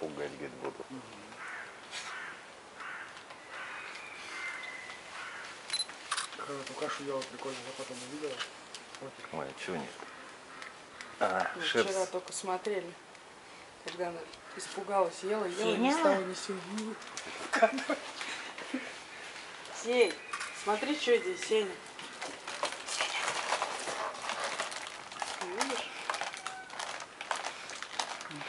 пугать, говорит, буду. Как эту кашу ела прикольно, я потом увидела. Котик. Ой, а что у? А, Мы шерсть. вчера только смотрели, когда она испугалась, ела, ела, Сеня? не стала не сил. Сень, смотри, что здесь, Сеня. Видишь? Ну.